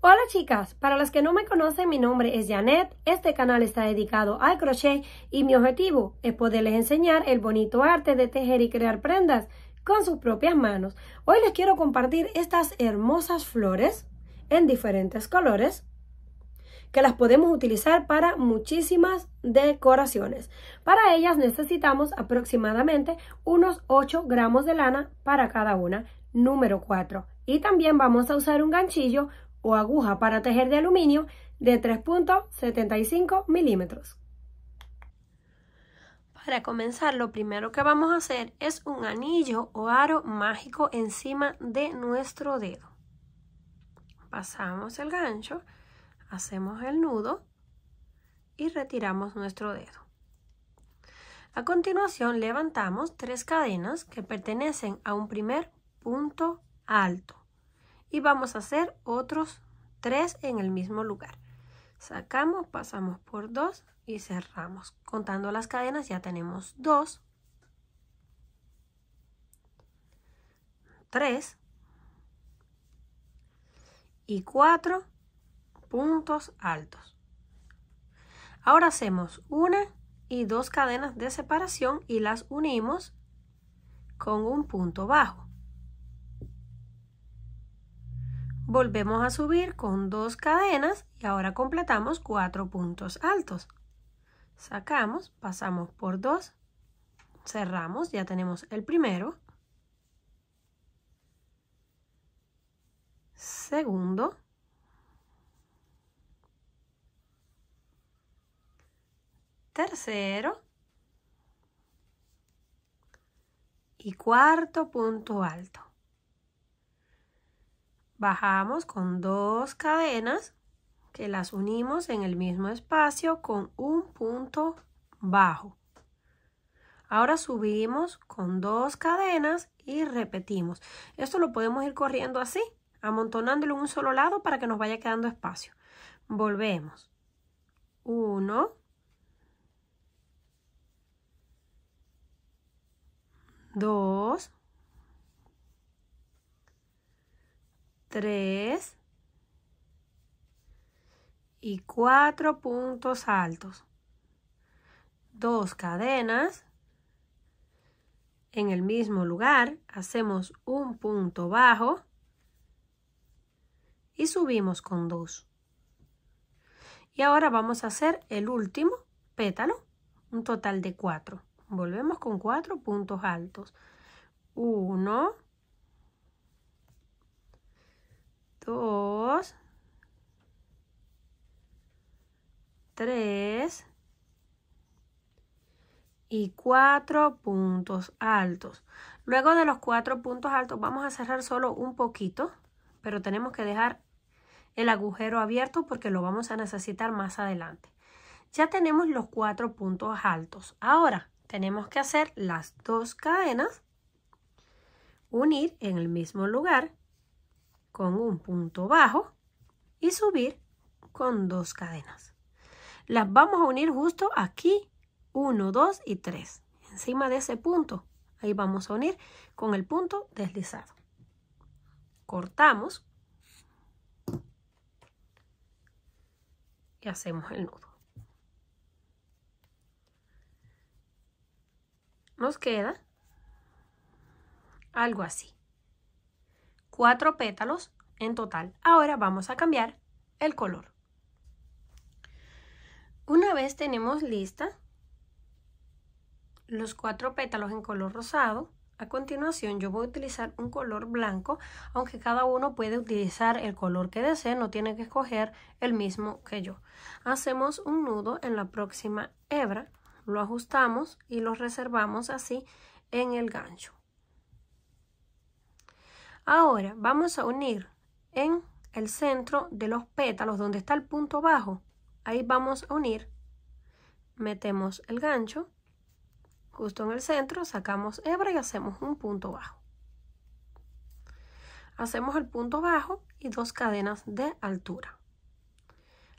Hola chicas, para las que no me conocen mi nombre es Janet, este canal está dedicado al crochet y mi objetivo es poderles enseñar el bonito arte de tejer y crear prendas con sus propias manos. Hoy les quiero compartir estas hermosas flores en diferentes colores que las podemos utilizar para muchísimas decoraciones. Para ellas necesitamos aproximadamente unos 8 gramos de lana para cada una, número 4. Y también vamos a usar un ganchillo o aguja para tejer de aluminio de 3.75 milímetros. Para comenzar, lo primero que vamos a hacer es un anillo o aro mágico encima de nuestro dedo. Pasamos el gancho, hacemos el nudo y retiramos nuestro dedo. A continuación, levantamos tres cadenas que pertenecen a un primer punto alto y vamos a hacer otros tres en el mismo lugar. Sacamos, pasamos por dos y cerramos. Contando las cadenas ya tenemos dos, tres y cuatro puntos altos. Ahora hacemos una y dos cadenas de separación y las unimos con un punto bajo. Volvemos a subir con dos cadenas y ahora completamos cuatro puntos altos. Sacamos, pasamos por dos, cerramos, ya tenemos el primero, segundo, tercero y cuarto punto alto. Bajamos con dos cadenas que las unimos en el mismo espacio con un punto bajo. Ahora subimos con dos cadenas y repetimos. Esto lo podemos ir corriendo así, amontonándolo en un solo lado para que nos vaya quedando espacio. Volvemos. Uno. Dos. 3 y 4 puntos altos. Dos cadenas. En el mismo lugar hacemos un punto bajo y subimos con dos. Y ahora vamos a hacer el último pétalo, un total de cuatro. Volvemos con cuatro puntos altos. Uno, dos, tres y cuatro puntos altos. Luego de los cuatro puntos altos vamos a cerrar solo un poquito, pero tenemos que dejar el agujero abierto porque lo vamos a necesitar más adelante. Ya tenemos los cuatro puntos altos. Ahora tenemos que hacer las dos cadenas, unir en el mismo lugar con un punto bajo y subir con dos cadenas. Las vamos a unir justo aquí, 1, 2 y 3. Encima de ese punto, ahí vamos a unir con el punto deslizado. Cortamos y hacemos el nudo. Nos queda algo así cuatro pétalos en total. Ahora vamos a cambiar el color. Una vez tenemos lista los cuatro pétalos en color rosado, a continuación yo voy a utilizar un color blanco, aunque cada uno puede utilizar el color que desee, no tiene que escoger el mismo que yo. Hacemos un nudo en la próxima hebra, lo ajustamos y lo reservamos así en el gancho. Ahora vamos a unir en el centro de los pétalos donde está el punto bajo. Ahí vamos a unir. Metemos el gancho justo en el centro, sacamos hebra y hacemos un punto bajo. Hacemos el punto bajo y dos cadenas de altura.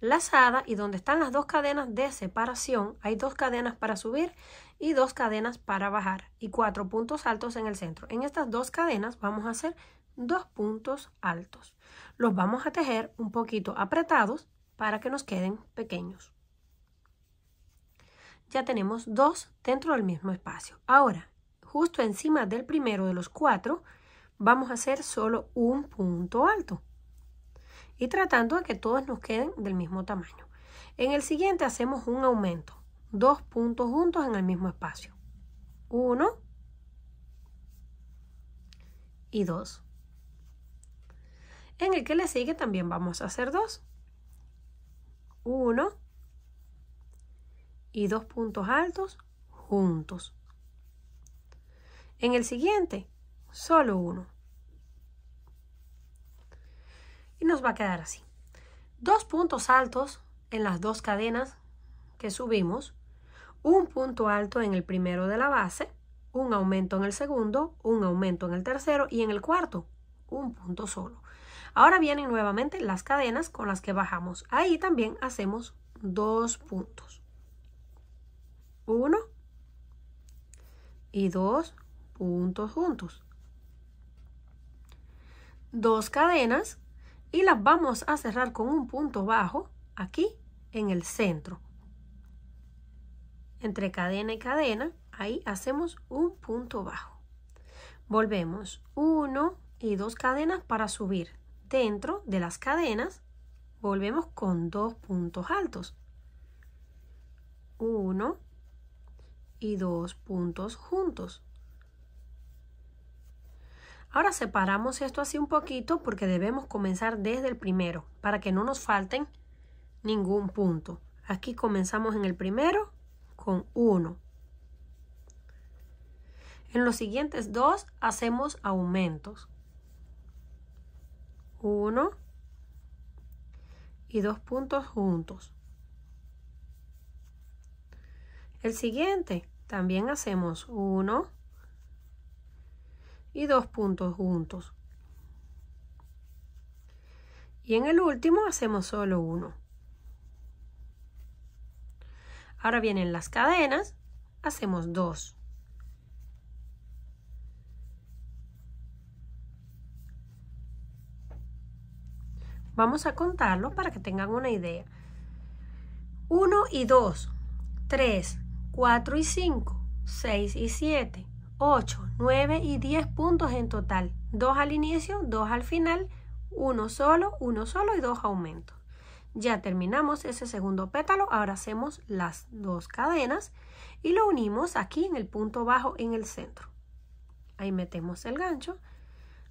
Lazada y donde están las dos cadenas de separación, hay dos cadenas para subir y dos cadenas para bajar y cuatro puntos altos en el centro. En estas dos cadenas vamos a hacer dos puntos altos. Los vamos a tejer un poquito apretados para que nos queden pequeños. Ya tenemos dos dentro del mismo espacio. Ahora, justo encima del primero de los cuatro, vamos a hacer solo un punto alto. Y tratando de que todos nos queden del mismo tamaño. En el siguiente hacemos un aumento. Dos puntos juntos en el mismo espacio. Uno y dos. En el que le sigue también vamos a hacer dos. Uno y dos puntos altos juntos. En el siguiente, solo uno. Y nos va a quedar así. Dos puntos altos en las dos cadenas que subimos, un punto alto en el primero de la base, un aumento en el segundo, un aumento en el tercero y en el cuarto, un punto solo. Ahora vienen nuevamente las cadenas con las que bajamos. Ahí también hacemos dos puntos. Uno y dos puntos juntos. Dos cadenas y las vamos a cerrar con un punto bajo aquí en el centro. Entre cadena y cadena, ahí hacemos un punto bajo. Volvemos uno y dos cadenas para subir. Dentro de las cadenas, volvemos con dos puntos altos. Uno y dos puntos juntos. Ahora separamos esto así un poquito porque debemos comenzar desde el primero para que no nos falten ningún punto. Aquí comenzamos en el primero con 1. En los siguientes dos hacemos aumentos. 1 y dos puntos juntos. El siguiente también hacemos 1 y dos puntos juntos. Y en el último hacemos solo uno. Ahora vienen las cadenas, hacemos dos. Vamos a contarlo para que tengan una idea. 1 y 2, 3, 4 y 5, 6 y 7, 8, 9 y 10 puntos en total. 2 al inicio, 2 al final, uno solo, uno solo y dos aumentos. Ya terminamos ese segundo pétalo, ahora hacemos las dos cadenas y lo unimos aquí en el punto bajo en el centro. Ahí metemos el gancho,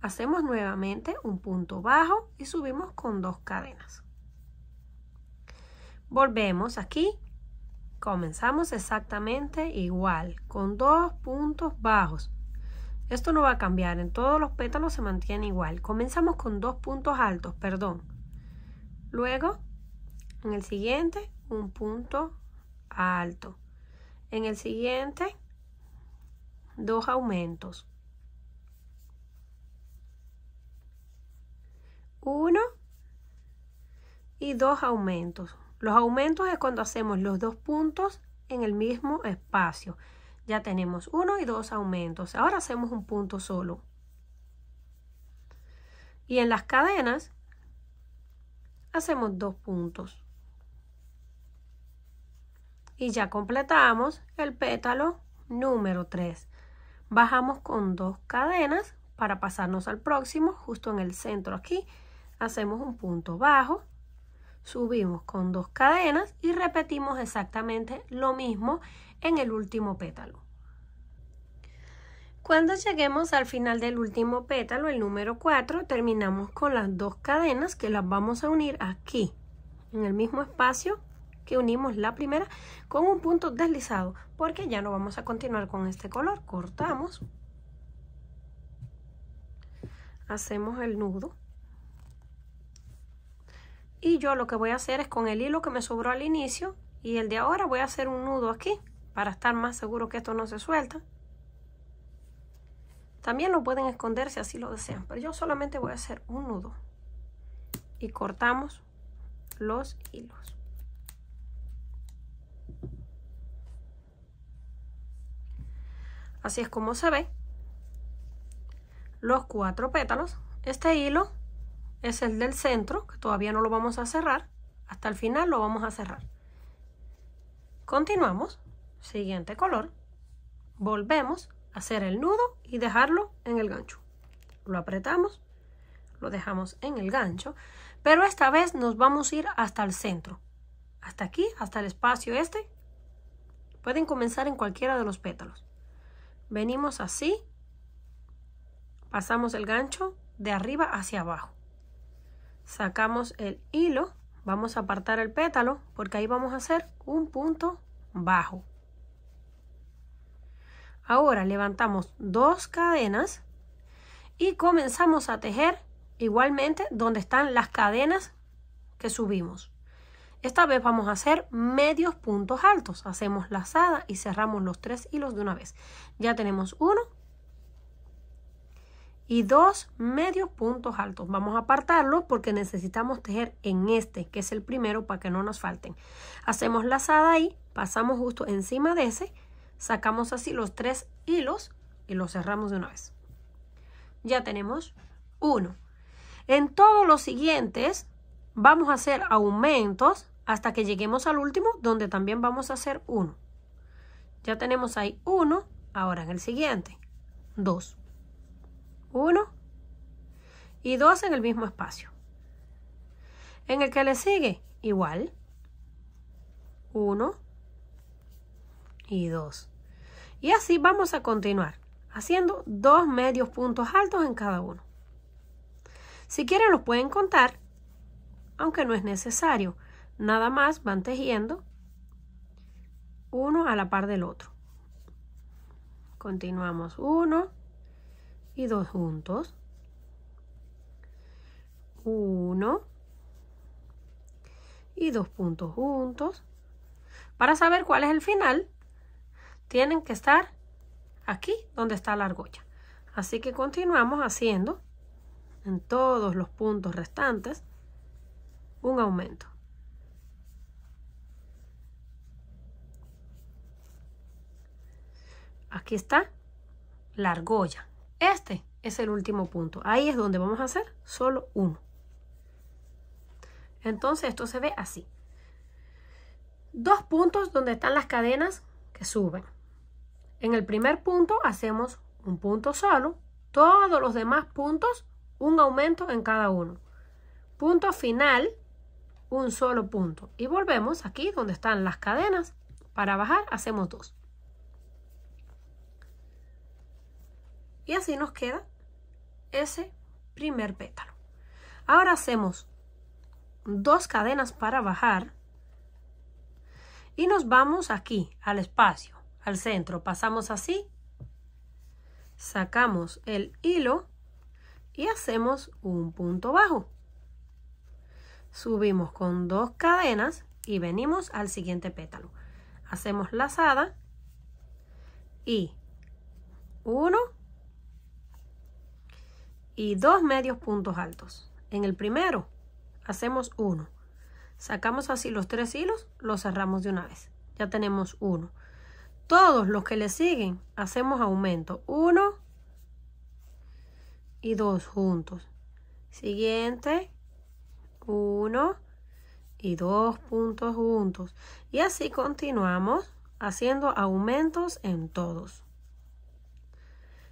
hacemos nuevamente un punto bajo y subimos con dos cadenas. Volvemos aquí Comenzamos exactamente igual, con dos puntos bajos. Esto no va a cambiar, en todos los pétalos se mantiene igual. Comenzamos con dos puntos altos, perdón. Luego, en el siguiente, un punto alto. En el siguiente, dos aumentos. Uno y dos aumentos. Los aumentos es cuando hacemos los dos puntos en el mismo espacio. Ya tenemos uno y dos aumentos. Ahora hacemos un punto solo. Y en las cadenas hacemos dos puntos. Y ya completamos el pétalo número 3. Bajamos con dos cadenas para pasarnos al próximo, justo en el centro aquí. Hacemos un punto bajo subimos con dos cadenas y repetimos exactamente lo mismo en el último pétalo. Cuando lleguemos al final del último pétalo, el número 4, terminamos con las dos cadenas que las vamos a unir aquí, en el mismo espacio que unimos la primera, con un punto deslizado, porque ya no vamos a continuar con este color. Cortamos, hacemos el nudo y yo lo que voy a hacer es con el hilo que me sobró al inicio y el de ahora voy a hacer un nudo aquí para estar más seguro que esto no se suelta. También lo pueden esconder si así lo desean, pero yo solamente voy a hacer un nudo. Y cortamos los hilos. Así es como se ve los cuatro pétalos Este hilo es el del centro, que todavía no lo vamos a cerrar. Hasta el final lo vamos a cerrar. Continuamos. Siguiente color. Volvemos hacer el nudo y dejarlo en el gancho. Lo apretamos, lo dejamos en el gancho, pero esta vez nos vamos a ir hasta el centro. Hasta aquí, hasta el espacio este. Pueden comenzar en cualquiera de los pétalos. Venimos así, pasamos el gancho de arriba hacia abajo. Sacamos el hilo, vamos a apartar el pétalo porque ahí vamos a hacer un punto bajo. Ahora levantamos dos cadenas y comenzamos a tejer igualmente donde están las cadenas que subimos. Esta vez vamos a hacer medios puntos altos. Hacemos lazada y cerramos los tres hilos de una vez. Ya tenemos uno y dos medios puntos altos. Vamos a apartarlo porque necesitamos tejer en este, que es el primero, para que no nos falten. Hacemos lazada ahí, pasamos justo encima de ese, sacamos así los tres hilos y los cerramos de una vez. Ya tenemos uno. En todos los siguientes vamos a hacer aumentos hasta que lleguemos al último, donde también vamos a hacer uno. Ya tenemos ahí uno, ahora en el siguiente, dos. 1 y 2 en el mismo espacio. En el que le sigue, igual, 1 y 2. Y así vamos a continuar, haciendo dos medios puntos altos en cada uno. Si quieren los pueden contar, aunque no es necesario. Nada más van tejiendo uno a la par del otro. Continuamos 1 y dos juntos. Uno y dos puntos juntos. Para saber cuál es el final, tienen que estar aquí donde está la argolla. Así que continuamos haciendo en todos los puntos restantes un aumento. Aquí está la argolla. Este es el último punto. Ahí es donde vamos a hacer solo uno. Entonces esto se ve así. Dos puntos donde están las cadenas que suben. En el primer punto hacemos un punto solo. Todos los demás puntos, un aumento en cada uno. Punto final, un solo punto. Y volvemos aquí donde están las cadenas. Para bajar hacemos dos. Y así nos queda ese primer pétalo. Ahora hacemos dos cadenas para bajar y nos vamos aquí al espacio, al centro. Pasamos así, sacamos el hilo y hacemos un punto bajo. Subimos con dos cadenas y venimos al siguiente pétalo. Hacemos lazada y uno y dos medios puntos altos. En el primero hacemos uno. Sacamos así los tres hilos, los cerramos de una vez. Ya tenemos uno. Todos los que le siguen hacemos aumento. Uno y dos juntos. Siguiente, uno y dos puntos juntos. Y así continuamos haciendo aumentos en todos.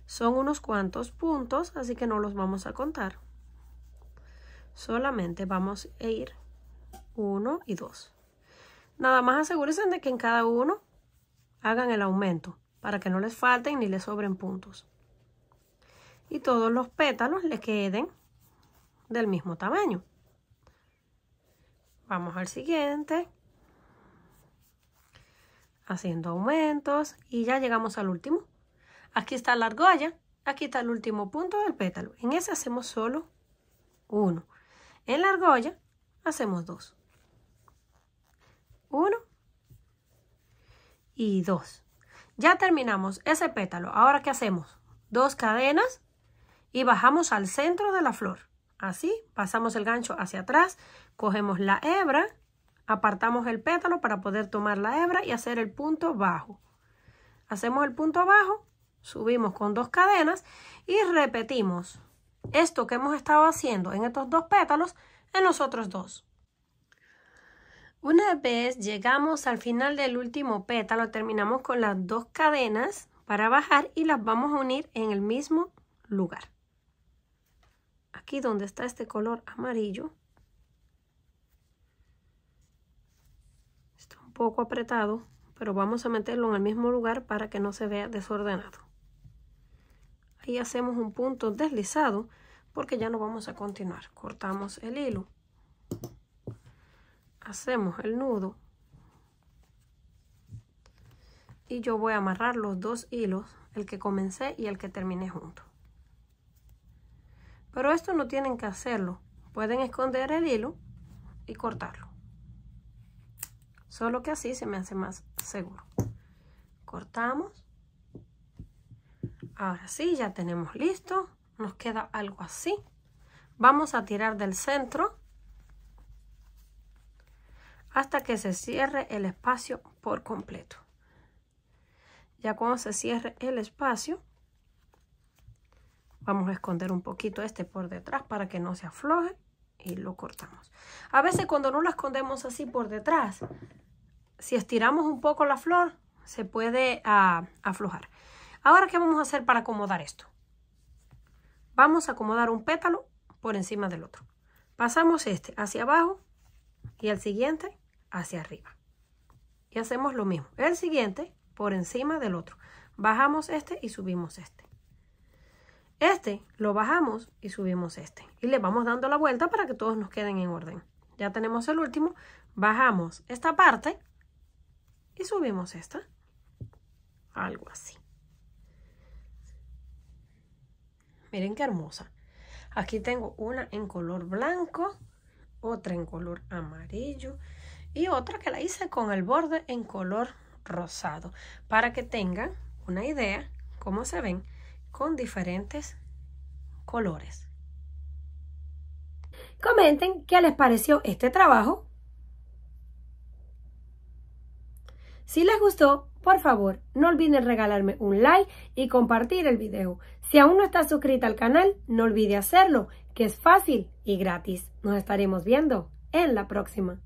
Son unos cuantos puntos, así que no los vamos a contar. Solamente vamos a ir uno y dos. Nada más asegúrense de que en cada uno hagan el aumento para que no les falten ni les sobren puntos. Y todos los pétalos le queden del mismo tamaño. Vamos al siguiente. Haciendo aumentos y ya llegamos al último. Aquí está la argolla, aquí está el último punto del pétalo. En ese hacemos solo uno. En la argolla hacemos dos. Uno y dos. Ya terminamos ese pétalo. Ahora, ¿qué hacemos? Dos cadenas y bajamos al centro de la flor. Así, pasamos el gancho hacia atrás, cogemos la hebra, apartamos el pétalo para poder tomar la hebra y hacer el punto bajo. Hacemos el punto bajo subimos con dos cadenas y repetimos esto que hemos estado haciendo en estos dos pétalos en los otros dos. Una vez llegamos al final del último pétalo, terminamos con las dos cadenas para bajar y las vamos a unir en el mismo lugar. Aquí donde está este color amarillo, está un poco apretado, pero vamos a meterlo en el mismo lugar para que no se vea desordenado. Ahí hacemos un punto deslizado porque ya no vamos a continuar. Cortamos el hilo. Hacemos el nudo. Y yo voy a amarrar los dos hilos, el que comencé y el que terminé juntos. Pero esto no tienen que hacerlo. Pueden esconder el hilo y cortarlo. Solo que así se me hace más seguro. Cortamos. Ahora sí, ya tenemos listo. Nos queda algo así. Vamos a tirar del centro hasta que se cierre el espacio por completo. Ya cuando se cierre el espacio, vamos a esconder un poquito este por detrás para que no se afloje y lo cortamos. A veces cuando no lo escondemos así por detrás, si estiramos un poco la flor, se puede ah, aflojar. Ahora, ¿qué vamos a hacer para acomodar esto? Vamos a acomodar un pétalo por encima del otro. Pasamos este hacia abajo y el siguiente hacia arriba. Y hacemos lo mismo. El siguiente por encima del otro. Bajamos este y subimos este. Este lo bajamos y subimos este. Y le vamos dando la vuelta para que todos nos queden en orden. Ya tenemos el último. Bajamos esta parte y subimos esta. Algo así. Miren qué hermosa. Aquí tengo una en color blanco, otra en color amarillo y otra que la hice con el borde en color rosado para que tengan una idea cómo se ven con diferentes colores. Comenten qué les pareció este trabajo. Si les gustó, por favor, no olviden regalarme un like y compartir el video. Si aún no estás suscrita al canal, no olvide hacerlo, que es fácil y gratis. Nos estaremos viendo en la próxima.